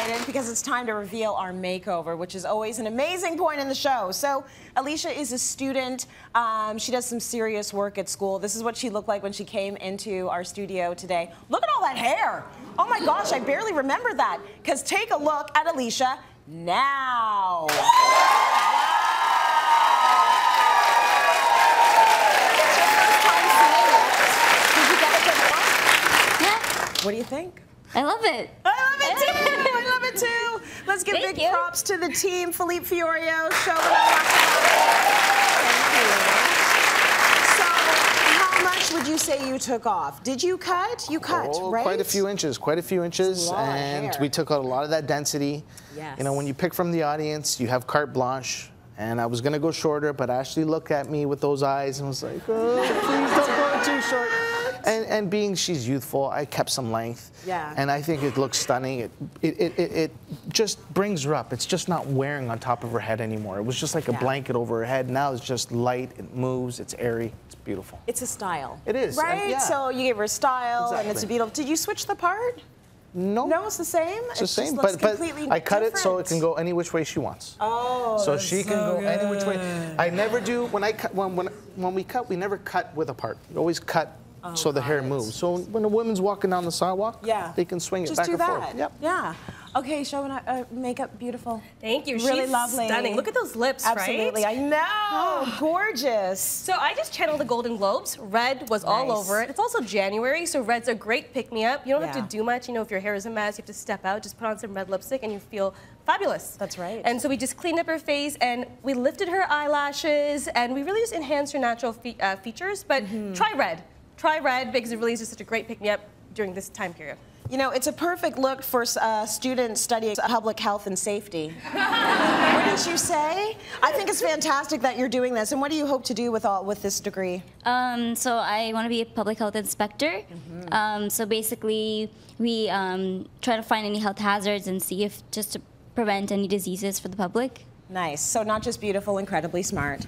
excited because it's time to reveal our makeover, which is always an amazing point in the show. So, Alicia is a student. Um, she does some serious work at school. This is what she looked like when she came into our studio today. Look at all that hair. Oh my gosh, I barely remember that. Because take a look at Alicia now. What do you think? I love it. I love it too. I love it too. Let's give Thank big you. Props to the team. Phillipe Fiorio, Shobana Thank you. So, how much would you say you took off? Did you cut? You cut, Oh, right? Quite a few inches, quite a few inches, a and we took out a lot of that density. Yes. You know, when you pick from the audience, you have carte blanche, and I was gonna go shorter, but Ashley looked at me with those eyes and was like, "Oh, please don't go too short." And, and being she's youthful, I kept some length. Yeah. And I think it looks stunning. It, it, it, it, just brings her up. It's just not wearing on top of her head anymore. It was just like a Yeah. blanket over her head. Now it's just light. It moves. It's airy. It's beautiful. It's a style. It is, Right? yeah. So you gave her a style and it's Exactly. beautiful. Did you switch the part? No. No, it's the same? It's the just same, but, but I cut it so it can go any which way she wants. Oh, so she can so go any which way. I never do when I cut when when when we cut we never cut with a part. We always cut oh, so the hair moves. So when a woman's walking down the sidewalk, Oh, Yeah. they can swing it Just back do and that. forth. Yep. Yeah. Okay, Shobana uh, makeup beautiful. Thank you. Really She's lovely. Stunning. Look at those lips, Absolutely. right? Absolutely. I know. Oh. Gorgeous. So I just channeled the Golden Globes. Red was all over it. It's also January, so red's a great pick-me-up. You don't Yeah. have to do much. You know, if your hair is a mess, you have to step out, just put on some red lipstick and you feel fabulous. That's right. And so we just cleaned up her face and we lifted her eyelashes and we really just enhanced her natural fe- uh, features. But Mm-hmm. try red. Try red because it really is just such a great pick-me-up during this time period. You know, it's a perfect look for uh, students studying public health and safety. what did you say? I think it's fantastic that you're doing this. And what do you hope to do with all with this degree? Um, so I want to be a public health inspector. Um, so basically, we um, try to find any health hazards and see if just to prevent any diseases for the public. Nice. So not just beautiful, incredibly smart.